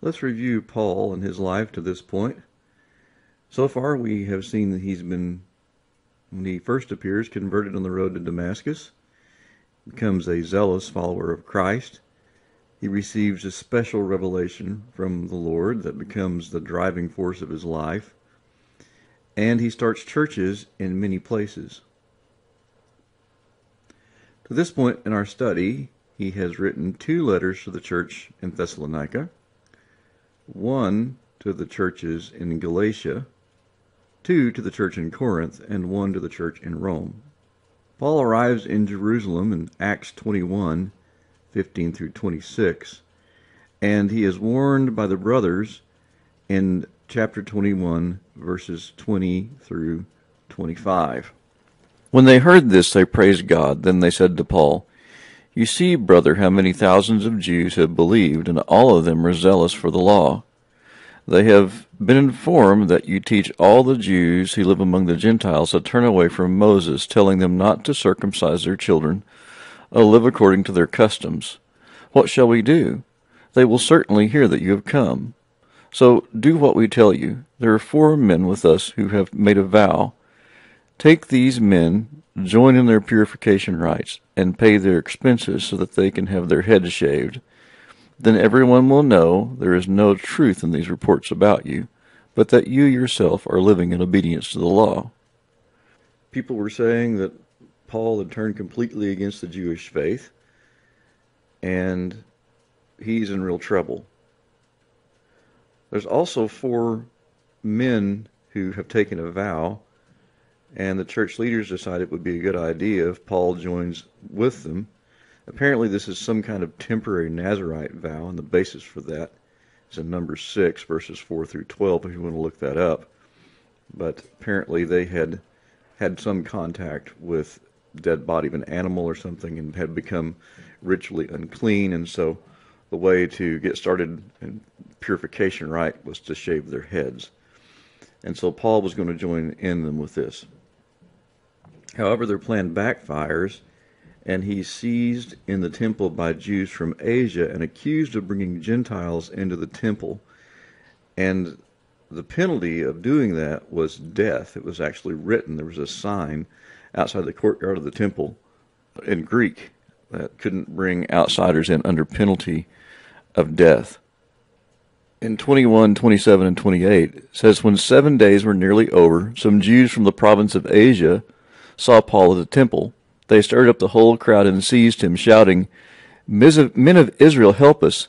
Let's review Paul and his life to this point. So far, we have seen that he's been, when he first appears, converted on the road to Damascus, becomes a zealous follower of Christ. He receives a special revelation from the Lord that becomes the driving force of his life. And he starts churches in many places. To this point in our study, he has written two letters to the church in Thessalonica one to the churches in Galatia, two to the church in Corinth, and one to the church in Rome. Paul arrives in Jerusalem in Acts 21 15 through 26, and he is warned by the brothers in chapter 21, verses 20 through 25. When they heard this, they praised God. Then they said to Paul, you see, brother, how many thousands of Jews have believed, and all of them are zealous for the law. They have been informed that you teach all the Jews who live among the Gentiles to turn away from Moses, telling them not to circumcise their children, or live according to their customs. What shall we do? They will certainly hear that you have come. So do what we tell you. There are four men with us who have made a vow. Take these men join in their purification rites, and pay their expenses so that they can have their heads shaved. Then everyone will know there is no truth in these reports about you, but that you yourself are living in obedience to the law. People were saying that Paul had turned completely against the Jewish faith, and he's in real trouble. There's also four men who have taken a vow and the church leaders decide it would be a good idea if Paul joins with them. Apparently, this is some kind of temporary Nazarite vow, and the basis for that is in Numbers 6, verses 4 through 12, if you want to look that up. But apparently, they had had some contact with dead body of an animal or something and had become ritually unclean, and so the way to get started in purification rite was to shave their heads. And so Paul was going to join in them with this. However, their plan backfires, and he's seized in the temple by Jews from Asia and accused of bringing Gentiles into the temple. And the penalty of doing that was death. It was actually written. There was a sign outside the courtyard of the temple in Greek that couldn't bring outsiders in under penalty of death. In 21, 27, and 28, it says, When seven days were nearly over, some Jews from the province of Asia saw Paul at the temple. They stirred up the whole crowd and seized him, shouting, Men of Israel, help us.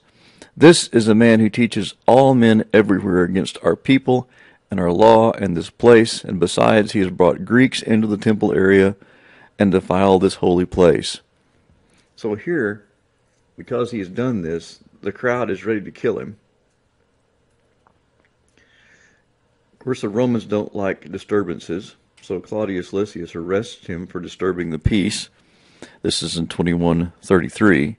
This is a man who teaches all men everywhere against our people and our law and this place, and besides, he has brought Greeks into the temple area and defiled this holy place. So here, because he has done this, the crowd is ready to kill him. Of course, the Romans don't like disturbances. So Claudius Lysias arrests him for disturbing the peace. This is in 2133.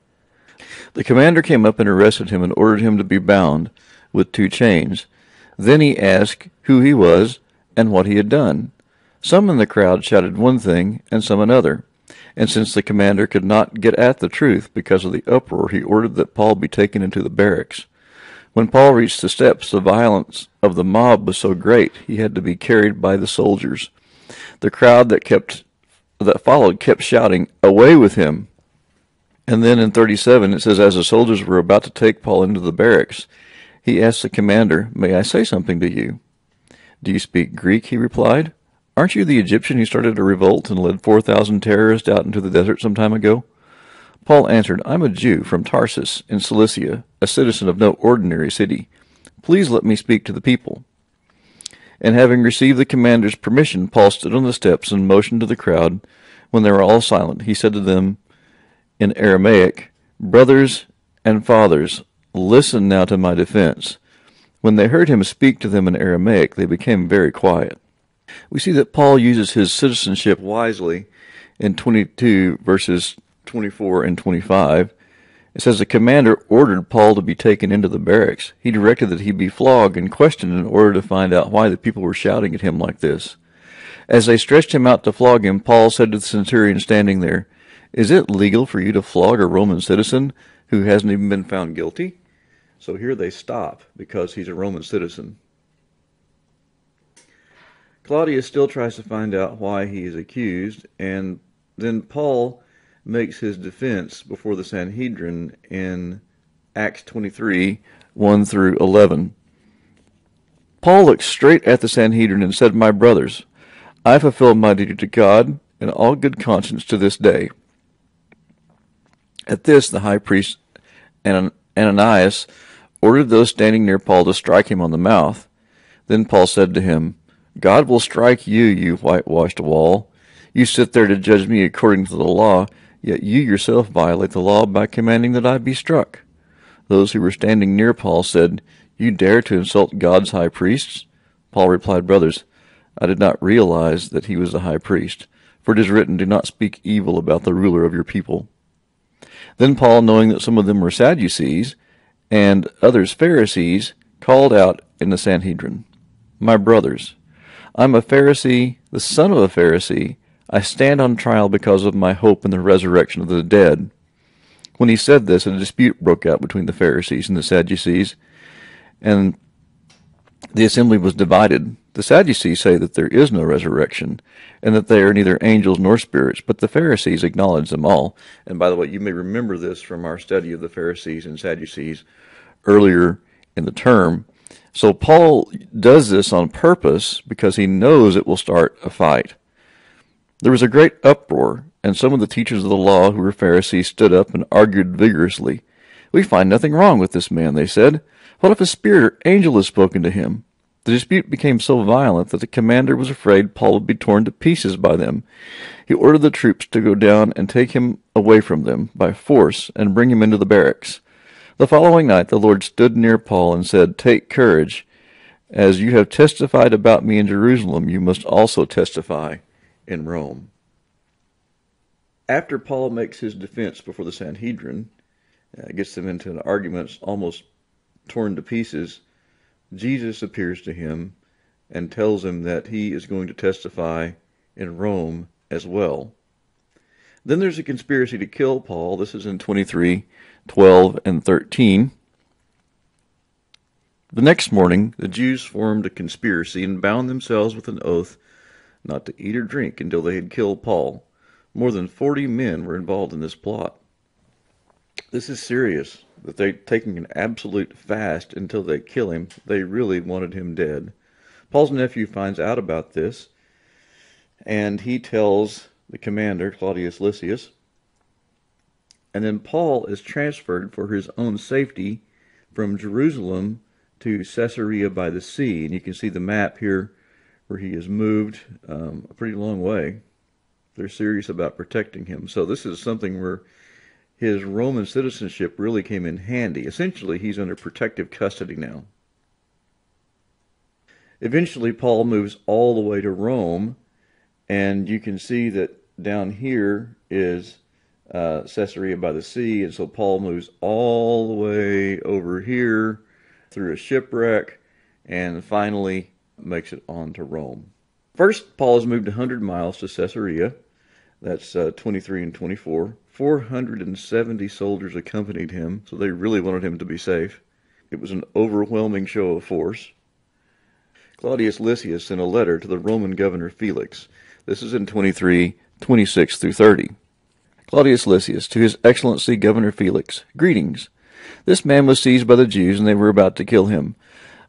The commander came up and arrested him and ordered him to be bound with two chains. Then he asked who he was and what he had done. Some in the crowd shouted one thing and some another. And since the commander could not get at the truth because of the uproar, he ordered that Paul be taken into the barracks. When Paul reached the steps, the violence of the mob was so great he had to be carried by the soldiers. The crowd that kept that followed kept shouting, "Away with him!" And then in 37 it says, as the soldiers were about to take Paul into the barracks, he asked the commander, "May I say something to you?" "Do you speak Greek?" he replied. "Aren't you the Egyptian who started a revolt and led 4,000 terrorists out into the desert some time ago?" Paul answered, I'm a Jew from Tarsus in Cilicia, a citizen of no ordinary city. Please let me speak to the people. And having received the commander's permission, Paul stood on the steps and motioned to the crowd. When they were all silent, he said to them in Aramaic, Brothers and fathers, listen now to my defense. When they heard him speak to them in Aramaic, they became very quiet. We see that Paul uses his citizenship wisely in 22 verses 24 and 25. It says the commander ordered Paul to be taken into the barracks. He directed that he be flogged and questioned in order to find out why the people were shouting at him like this. As they stretched him out to flog him, Paul said to the centurion standing there, Is it legal for you to flog a Roman citizen who hasn't even been found guilty? So here they stop because he's a Roman citizen. Claudius still tries to find out why he is accused, and then Paul makes his defense before the Sanhedrin in Acts 23 1 through 11. Paul looked straight at the Sanhedrin and said, My brothers, I fulfilled my duty to God in all good conscience to this day. At this, the high priest Ananias ordered those standing near Paul to strike him on the mouth. Then Paul said to him, God will strike you, you whitewashed wall. You sit there to judge me according to the law, yet you yourself violate the law by commanding that I be struck. Those who were standing near Paul said, You dare to insult God's high priests? Paul replied, Brothers, I did not realize that he was the high priest, for it is written, Do not speak evil about the ruler of your people. Then Paul, knowing that some of them were Sadducees, and others Pharisees, called out in the Sanhedrin, My brothers, I am a Pharisee, the son of a Pharisee. I stand on trial because of my hope in the resurrection of the dead. When he said this, a dispute broke out between the Pharisees and the Sadducees, and the assembly was divided. The Sadducees say that there is no resurrection, and that they are neither angels nor spirits, but the Pharisees acknowledge them all. And by the way, you may remember this from our study of the Pharisees and Sadducees earlier in the term. So Paul does this on purpose because he knows it will start a fight. There was a great uproar and some of the teachers of the law who were Pharisees stood up and argued vigorously. We find nothing wrong with this man, they said. What if a spirit or angel has spoken to him? The dispute became so violent that the commander was afraid Paul would be torn to pieces by them. He ordered the troops to go down and take him away from them by force and bring him into the barracks. The following night the Lord stood near Paul and said, Take courage. As you have testified about me in Jerusalem, you must also testify in Rome after Paul makes his defense before the Sanhedrin, uh, gets them into an argument almost torn to pieces, Jesus appears to him and tells him that he is going to testify in Rome as well. Then there's a conspiracy to kill Paul. This is in 23, 12, and 13. The next morning, the Jews formed a conspiracy and bound themselves with an oath not to eat or drink until they had killed Paul. More than 40 men were involved in this plot. This is serious, that they're taking an absolute fast until they kill him. They really wanted him dead. Paul's nephew finds out about this, and he tells the commander, Claudius Lysias. And then Paul is transferred for his own safety from Jerusalem to Caesarea by the sea. And you can see the map here where he has moved um, a pretty long way. They're serious about protecting him. So this is something where his Roman citizenship really came in handy. Essentially, he's under protective custody now. Eventually, Paul moves all the way to Rome, and you can see that down here is uh, Caesarea by the sea, and so Paul moves all the way over here through a shipwreck and finally makes it on to Rome. First, Paul has moved 100 miles to Caesarea. That's uh, 23 and 24. 470 soldiers accompanied him, so they really wanted him to be safe. It was an overwhelming show of force. Claudius Lysias sent a letter to the Roman governor Felix. This is in 23, 26 through 30. Claudius Lysias, to his excellency Governor Felix, greetings. This man was seized by the Jews, and they were about to kill him.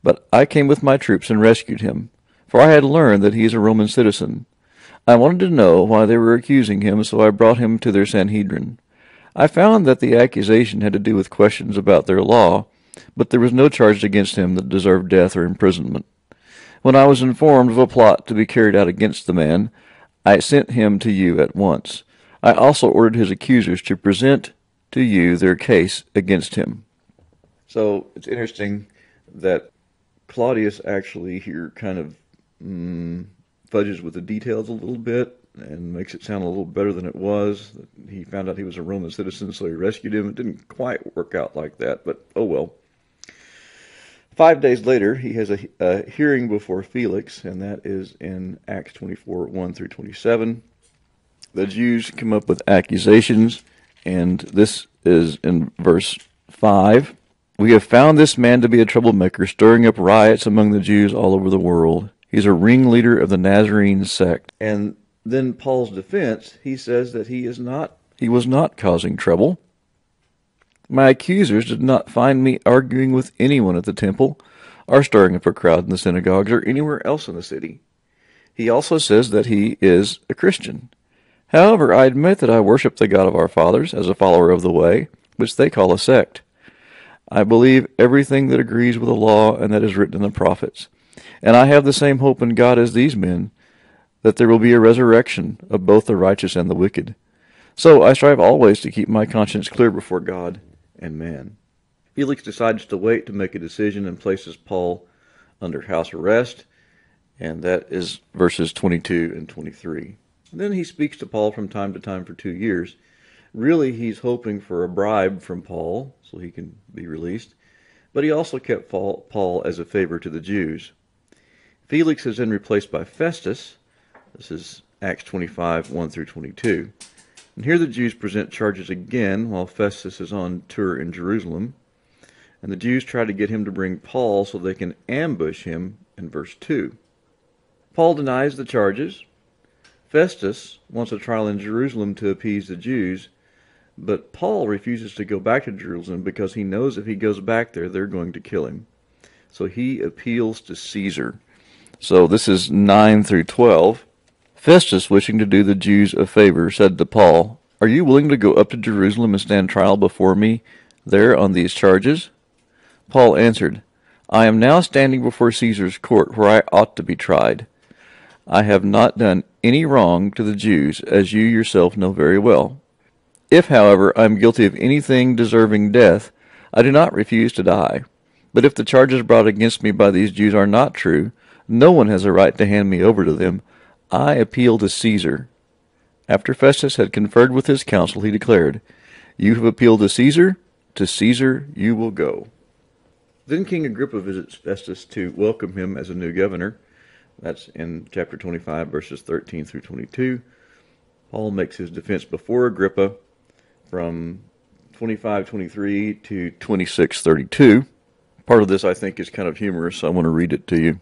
But I came with my troops and rescued him, for I had learned that he is a Roman citizen. I wanted to know why they were accusing him, so I brought him to their Sanhedrin. I found that the accusation had to do with questions about their law, but there was no charge against him that deserved death or imprisonment. When I was informed of a plot to be carried out against the man, I sent him to you at once. I also ordered his accusers to present to you their case against him. So it's interesting that Claudius actually here kind of mm, fudges with the details a little bit and makes it sound a little better than it was. He found out he was a Roman citizen, so he rescued him. It didn't quite work out like that, but oh well. Five days later, he has a, a hearing before Felix, and that is in Acts 24 1 through 27. The Jews come up with accusations, and this is in verse 5. We have found this man to be a troublemaker, stirring up riots among the Jews all over the world. He's a ringleader of the Nazarene sect. And then Paul's defense, he says that he is not he was not causing trouble. My accusers did not find me arguing with anyone at the temple, or stirring up a crowd in the synagogues, or anywhere else in the city. He also says that he is a Christian. However, I admit that I worship the God of our fathers as a follower of the way, which they call a sect. I believe everything that agrees with the law and that is written in the prophets. And I have the same hope in God as these men, that there will be a resurrection of both the righteous and the wicked. So I strive always to keep my conscience clear before God and man. Felix decides to wait to make a decision and places Paul under house arrest, and that is verses 22 and 23. And then he speaks to Paul from time to time for two years. Really, he's hoping for a bribe from Paul so he can be released, but he also kept Paul as a favor to the Jews. Felix is then replaced by Festus. This is Acts 25 1 through 22. And here the Jews present charges again while Festus is on tour in Jerusalem. And the Jews try to get him to bring Paul so they can ambush him in verse 2. Paul denies the charges. Festus wants a trial in Jerusalem to appease the Jews, but Paul refuses to go back to Jerusalem because he knows if he goes back there, they're going to kill him. So he appeals to Caesar. So this is 9 through 12. Festus, wishing to do the Jews a favor, said to Paul, Are you willing to go up to Jerusalem and stand trial before me there on these charges? Paul answered, I am now standing before Caesar's court, where I ought to be tried. I have not done any wrong to the Jews, as you yourself know very well. If, however, I am guilty of anything deserving death, I do not refuse to die. But if the charges brought against me by these Jews are not true, no one has a right to hand me over to them I appeal to Caesar. After Festus had conferred with his council, he declared, You have appealed to Caesar, to Caesar you will go. Then King Agrippa visits Festus to welcome him as a new governor. That's in chapter 25, verses 13 through 22. Paul makes his defense before Agrippa from 25:23 to 26:32. Part of this I think is kind of humorous, so I want to read it to you.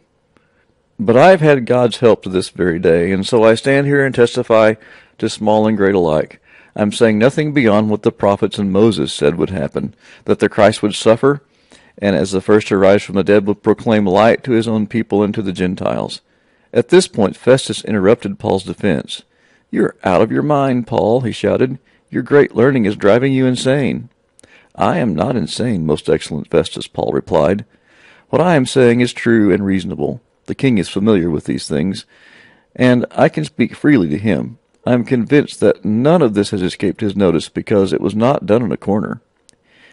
But I have had God's help to this very day, and so I stand here and testify to small and great alike. I'm saying nothing beyond what the prophets and Moses said would happen, that the Christ would suffer, and as the first to rise from the dead would proclaim light to his own people and to the Gentiles. At this point Festus interrupted Paul's defense. You're out of your mind, Paul, he shouted. Your great learning is driving you insane. I am not insane, most excellent Festus, Paul replied. What I am saying is true and reasonable. The king is familiar with these things, and I can speak freely to him. I am convinced that none of this has escaped his notice because it was not done in a corner.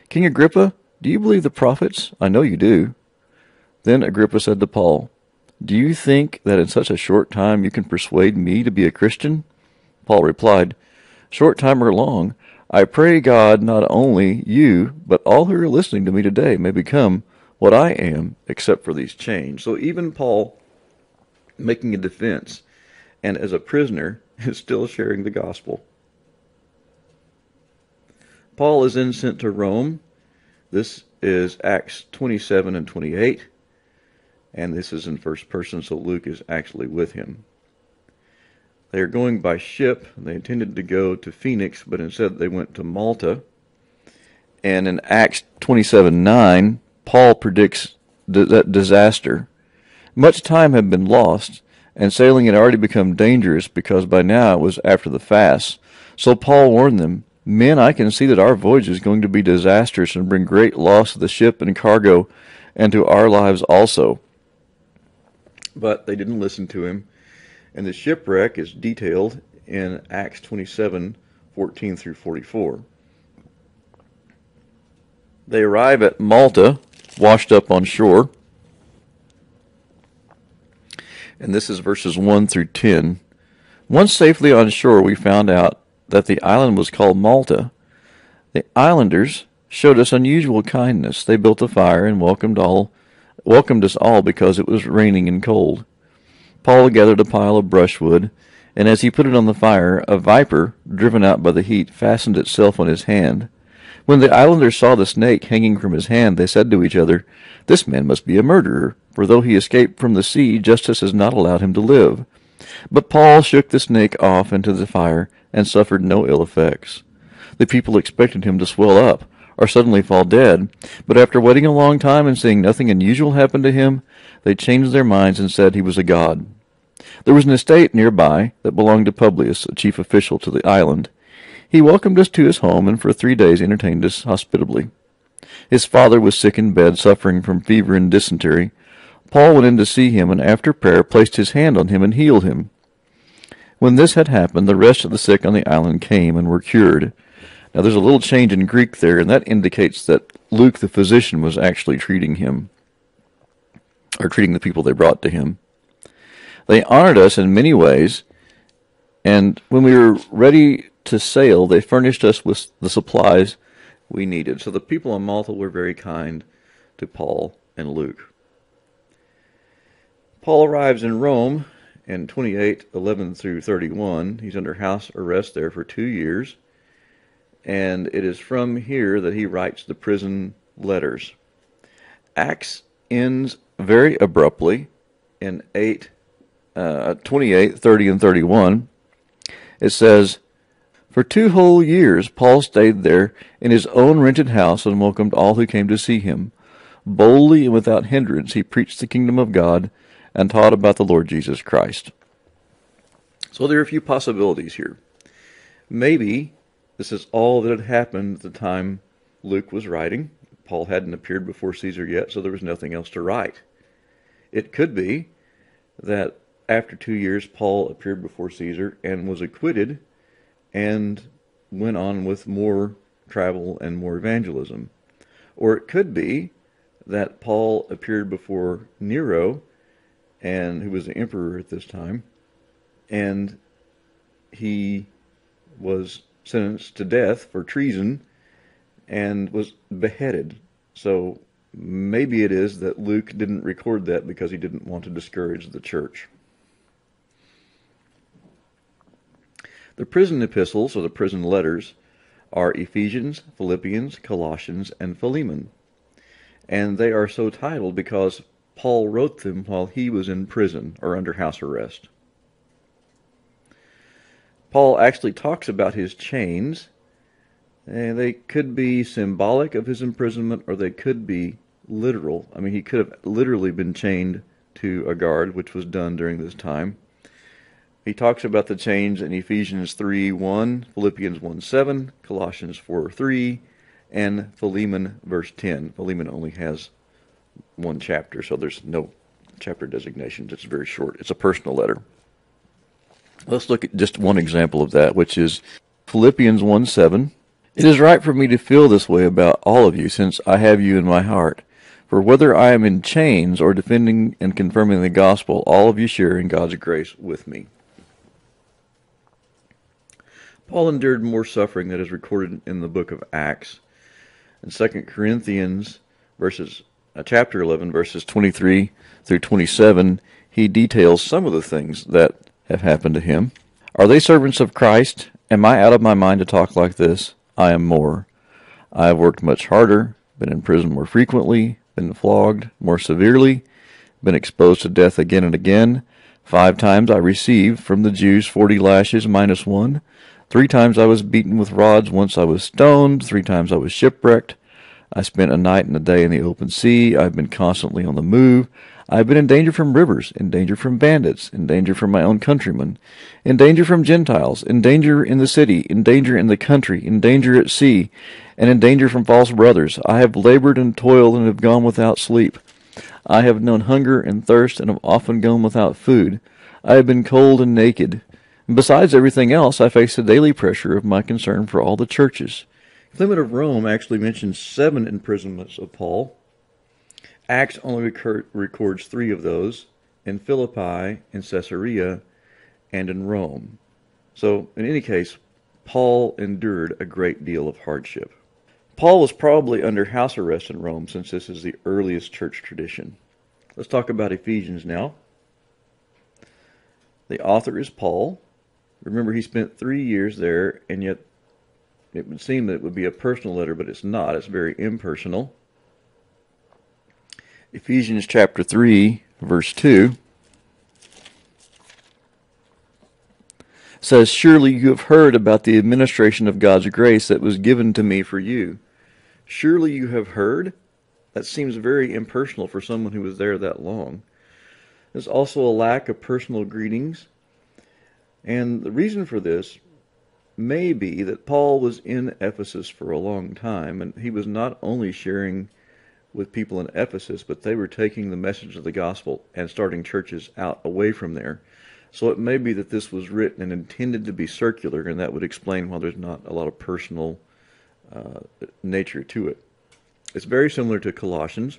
King Agrippa, do you believe the prophets? I know you do. Then Agrippa said to Paul, Do you think that in such a short time you can persuade me to be a Christian? Paul replied, Short time or long, I pray God not only you, but all who are listening to me today may become what I am, except for these chains. So even Paul, making a defense, and as a prisoner, is still sharing the gospel. Paul is then sent to Rome. This is Acts 27 and 28. And this is in first person, so Luke is actually with him. They are going by ship. They intended to go to Phoenix, but instead they went to Malta. And in Acts 27 9, Paul predicts that disaster. Much time had been lost, and sailing had already become dangerous because by now it was after the fast. So Paul warned them, Men, I can see that our voyage is going to be disastrous and bring great loss to the ship and cargo and to our lives also. But they didn't listen to him, and the shipwreck is detailed in Acts 27 14 through 44. They arrive at Malta, washed up on shore. And this is verses 1 through 10. Once safely on shore, we found out that the island was called Malta. The islanders showed us unusual kindness. They built a fire and welcomed all welcomed us all because it was raining and cold. Paul gathered a pile of brushwood, and as he put it on the fire, a viper, driven out by the heat, fastened itself on his hand. When the islanders saw the snake hanging from his hand, they said to each other, This man must be a murderer, for though he escaped from the sea, justice has not allowed him to live. But Paul shook the snake off into the fire and suffered no ill effects. The people expected him to swell up or suddenly fall dead, but after waiting a long time and seeing nothing unusual happen to him, they changed their minds and said he was a god. There was an estate nearby that belonged to Publius, a chief official to the island. He welcomed us to his home and for three days entertained us hospitably. His father was sick in bed, suffering from fever and dysentery. Paul went in to see him and after prayer placed his hand on him and healed him. When this had happened, the rest of the sick on the island came and were cured. Now there's a little change in Greek there, and that indicates that Luke the physician was actually treating him, or treating the people they brought to him. They honored us in many ways, and when we were ready to sail, they furnished us with the supplies we needed. So the people on Malta were very kind to Paul and Luke. Paul arrives in Rome in 28, 11 through 31. He's under house arrest there for two years. And it is from here that he writes the prison letters. Acts ends very abruptly in 8, uh, 28, 30, and 31. It says, For two whole years Paul stayed there in his own rented house and welcomed all who came to see him. Boldly and without hindrance he preached the kingdom of God and taught about the Lord Jesus Christ. So there are a few possibilities here. Maybe this is all that had happened at the time Luke was writing. Paul hadn't appeared before Caesar yet, so there was nothing else to write. It could be that after two years, Paul appeared before Caesar and was acquitted and went on with more travel and more evangelism. Or it could be that Paul appeared before Nero and who was the emperor at this time, and he was sentenced to death for treason and was beheaded. So maybe it is that Luke didn't record that because he didn't want to discourage the church. The prison epistles, or the prison letters, are Ephesians, Philippians, Colossians, and Philemon. And they are so titled because Paul wrote them while he was in prison or under house arrest. Paul actually talks about his chains, and they could be symbolic of his imprisonment or they could be literal. I mean, he could have literally been chained to a guard, which was done during this time. He talks about the chains in Ephesians 3 1, Philippians 1 7, Colossians 4 3, and Philemon verse 10. Philemon only has one chapter, so there's no chapter designations. It's very short. It's a personal letter. Let's look at just one example of that, which is Philippians 1 7. It is right for me to feel this way about all of you, since I have you in my heart. For whether I am in chains or defending and confirming the gospel, all of you share in God's grace with me. Paul endured more suffering that is recorded in the book of Acts. In 2 Corinthians verses uh, chapter 11, verses 23 through 27, he details some of the things that have happened to him. Are they servants of Christ? Am I out of my mind to talk like this? I am more. I have worked much harder, been in prison more frequently, been flogged more severely, been exposed to death again and again. Five times I received from the Jews forty lashes minus one. Three times I was beaten with rods. Once I was stoned. Three times I was shipwrecked. I spent a night and a day in the open sea. I've been constantly on the move. I've been in danger from rivers, in danger from bandits, in danger from my own countrymen, in danger from Gentiles, in danger in the city, in danger in the country, in danger at sea, and in danger from false brothers. I have labored and toiled and have gone without sleep. I have known hunger and thirst and have often gone without food. I have been cold and naked. Besides everything else, I face the daily pressure of my concern for all the churches. Clement of Rome actually mentions seven imprisonments of Paul. Acts only record, records three of those in Philippi, in Caesarea, and in Rome. So, in any case, Paul endured a great deal of hardship. Paul was probably under house arrest in Rome since this is the earliest church tradition. Let's talk about Ephesians now. The author is Paul. Remember, he spent three years there, and yet it would seem that it would be a personal letter, but it's not. It's very impersonal. Ephesians chapter 3, verse 2 says, Surely you have heard about the administration of God's grace that was given to me for you. Surely you have heard? That seems very impersonal for someone who was there that long. There's also a lack of personal greetings. And the reason for this may be that Paul was in Ephesus for a long time, and he was not only sharing with people in Ephesus, but they were taking the message of the gospel and starting churches out away from there. So it may be that this was written and intended to be circular, and that would explain why there's not a lot of personal uh, nature to it. It's very similar to Colossians.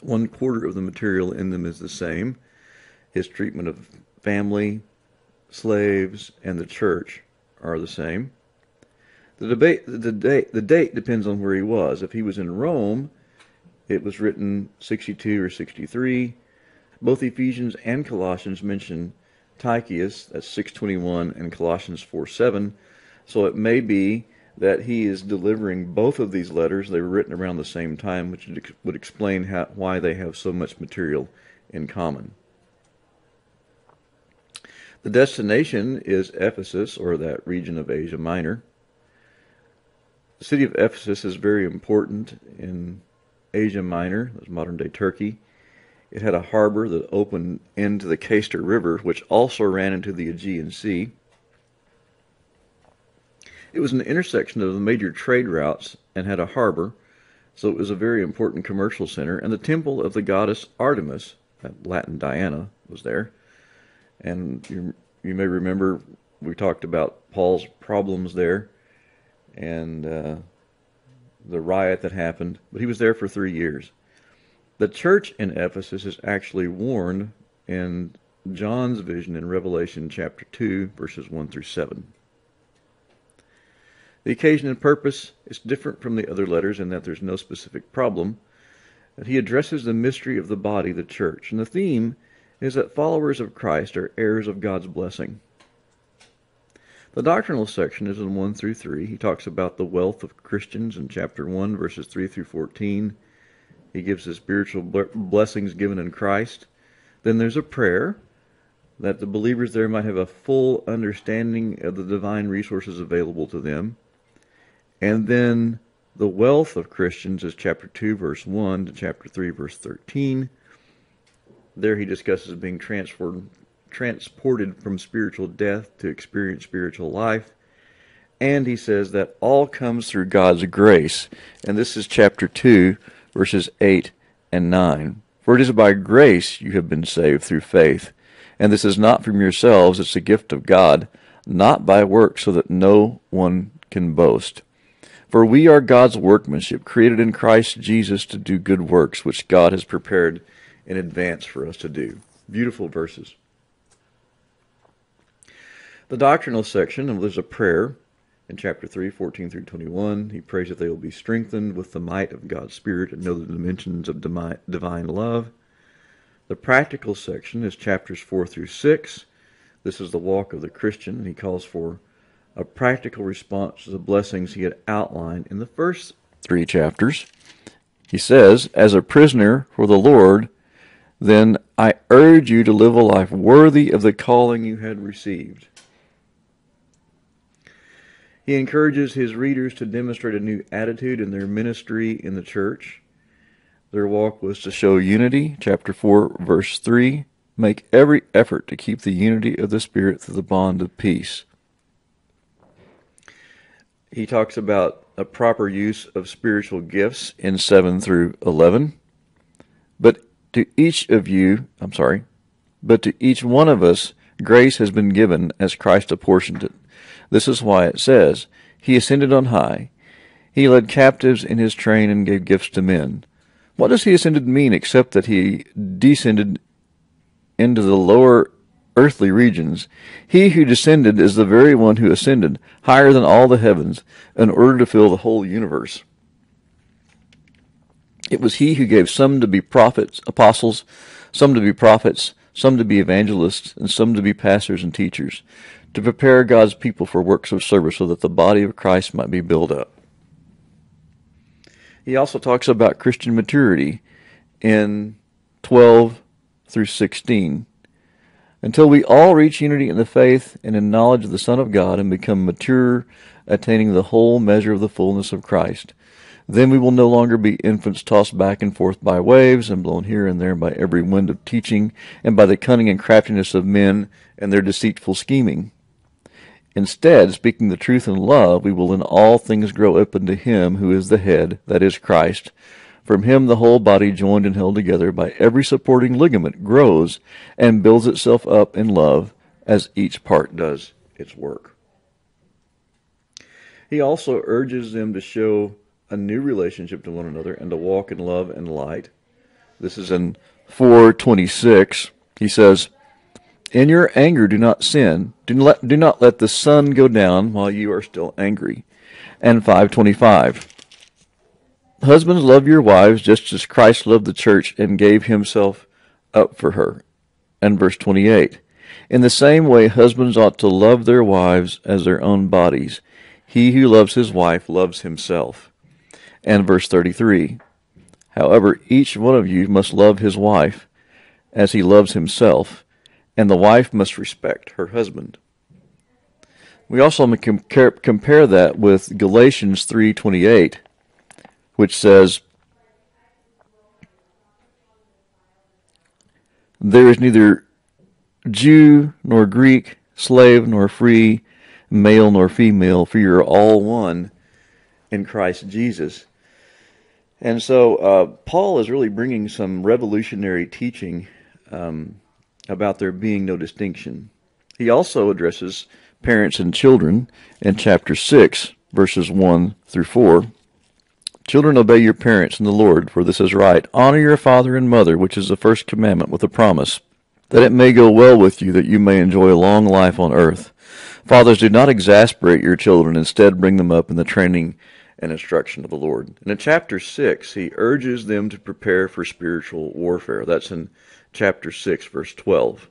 One quarter of the material in them is the same. His treatment of family, slaves, and the church are the same. The debate, the date, the date depends on where he was. If he was in Rome, it was written 62 or 63. Both Ephesians and Colossians mention Tychicus, that's 621, and Colossians 4 7. So it may be that he is delivering both of these letters. They were written around the same time, which would explain how, why they have so much material in common. The destination is Ephesus, or that region of Asia Minor. The city of Ephesus is very important in Asia Minor, that's modern day Turkey. It had a harbor that opened into the Cayster River, which also ran into the Aegean Sea. It was an intersection of the major trade routes and had a harbor, so it was a very important commercial center. And the temple of the goddess Artemis, that Latin Diana, was there. And you, you may remember we talked about Paul's problems there and uh, the riot that happened, but he was there for three years. The church in Ephesus is actually warned in John's vision in Revelation chapter 2, verses 1 through 7. The occasion and purpose is different from the other letters in that there's no specific problem. He addresses the mystery of the body, the church, and the theme is that followers of Christ are heirs of God's blessing. The doctrinal section is in 1 through 3. He talks about the wealth of Christians in chapter 1, verses 3 through 14. He gives the spiritual blessings given in Christ. Then there's a prayer that the believers there might have a full understanding of the divine resources available to them. And then the wealth of Christians is chapter 2, verse 1 to chapter 3, verse 13. There he discusses being transferred, transported from spiritual death to experience spiritual life. And he says that all comes through God's grace. And this is chapter 2, verses 8 and 9. For it is by grace you have been saved through faith. And this is not from yourselves, it's a gift of God, not by works, so that no one can boast. For we are God's workmanship, created in Christ Jesus to do good works, which God has prepared in advance for us to do. Beautiful verses. The doctrinal section, there's a prayer in chapter 3, 14 through 21. He prays that they will be strengthened with the might of God's Spirit and know the dimensions of divine love. The practical section is chapters 4 through 6. This is the walk of the Christian, and he calls for a practical response to the blessings he had outlined in the first three chapters. He says, As a prisoner for the Lord, then I urge you to live a life worthy of the calling you had received. He encourages his readers to demonstrate a new attitude in their ministry in the church. Their walk was to show unity, chapter 4, verse 3. Make every effort to keep the unity of the Spirit through the bond of peace he talks about a proper use of spiritual gifts in 7 through 11. But to each of you, I'm sorry, but to each one of us, grace has been given as Christ apportioned it. This is why it says, He ascended on high. He led captives in his train and gave gifts to men. What does he ascended mean except that he descended into the lower earthly regions. He who descended is the very one who ascended higher than all the heavens in order to fill the whole universe. It was he who gave some to be prophets, apostles, some to be prophets, some to be evangelists, and some to be pastors and teachers, to prepare God's people for works of service so that the body of Christ might be built up. He also talks about Christian maturity in 12 through 16. Until we all reach unity in the faith and in knowledge of the Son of God and become mature, attaining the whole measure of the fullness of Christ. Then we will no longer be infants tossed back and forth by waves and blown here and there by every wind of teaching and by the cunning and craftiness of men and their deceitful scheming. Instead, speaking the truth in love, we will in all things grow up into Him who is the head, that is Christ. From Him the whole body, joined and held together by every supporting ligament, grows and builds itself up in love as each part does its work. He also urges them to show a new relationship to one another and to walk in love and light. This is in 426. He says, in your anger, do not sin. Do not, do not let the sun go down while you are still angry. And 525. Husbands, love your wives just as Christ loved the church and gave himself up for her. And verse 28. In the same way, husbands ought to love their wives as their own bodies. He who loves his wife loves himself. And verse 33. However, each one of you must love his wife as he loves himself and the wife must respect her husband. We also compare, that with Galatians 3:28, which says, "There is neither Jew nor Greek, slave nor free, male nor female, for you're all one in Christ Jesus." And so uh, Paul is really bringing some revolutionary teaching um, about there being no distinction. He also addresses parents and children in chapter 6, verses 1 through 4. Children, obey your parents in the Lord, for this is right. Honor your father and mother, which is the first commandment, with a promise, that it may go well with you, that you may enjoy a long life on earth. Fathers, do not exasperate your children. Instead, bring them up in the training and instruction of the Lord. And in chapter 6, he urges them to prepare for spiritual warfare. That's in chapter 6, verse 12.